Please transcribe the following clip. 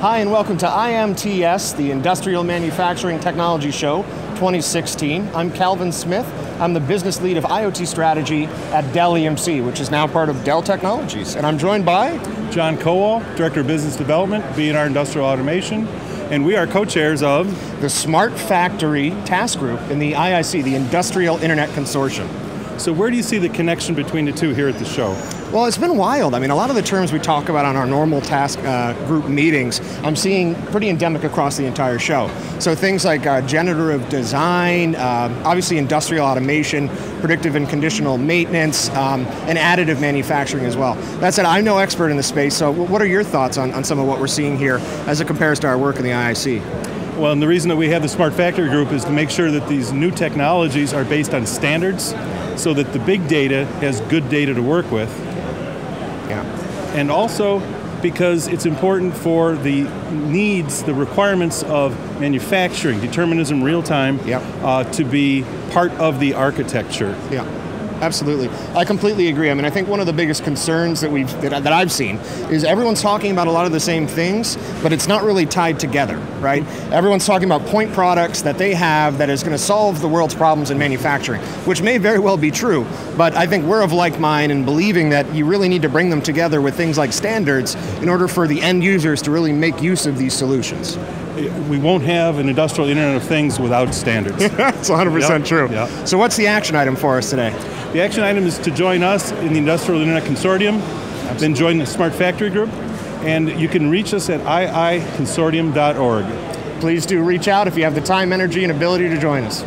Hi, and welcome to IMTS, the Industrial Manufacturing Technology Show 2016. I'm Calvin Smith. I'm the business lead of IoT strategy at Dell EMC, which is now part of Dell Technologies. And I'm joined by John Kowal, Director of Business Development, B&R Industrial Automation, and we are co-chairs of the Smart Factory Task Group in the IIC, the Industrial Internet Consortium. So where do you see the connection between the two here at the show? Well, it's been wild. I mean, a lot of the terms we talk about on our normal task uh, group meetings, I'm seeing pretty endemic across the entire show. So things like uh, generative design, uh, obviously industrial automation, predictive and conditional maintenance, um, and additive manufacturing as well. That said, I'm no expert in the space, so what are your thoughts on, on some of what we're seeing here as it compares to our work in the IIC? Well, and the reason that we have the Smart Factory Group is to make sure that these new technologies are based on standards so that the big data has good data to work with. Yeah. And also because it's important for the needs, the requirements of manufacturing, determinism, real time, yep. uh, to be part of the architecture. Yeah. Absolutely, I completely agree. I mean, I think one of the biggest concerns that we've that, that, I've seen is everyone's talking about a lot of the same things, but it's not really tied together, right? Everyone's talking about point products that they have that is going to solve the world's problems in manufacturing, which may very well be true. But I think we're of like mind in believing that you really need to bring them together with things like standards in order for the end users to really make use of these solutions we won't have an industrial Internet of Things without standards. That's 100% yep. true. Yep. So what's the action item for us today? The action item is to join us in the Industrial Internet Consortium, Absolutely. then join the Smart Factory Group, and you can reach us at iiconsortium.org. Please do reach out if you have the time, energy, and ability to join us.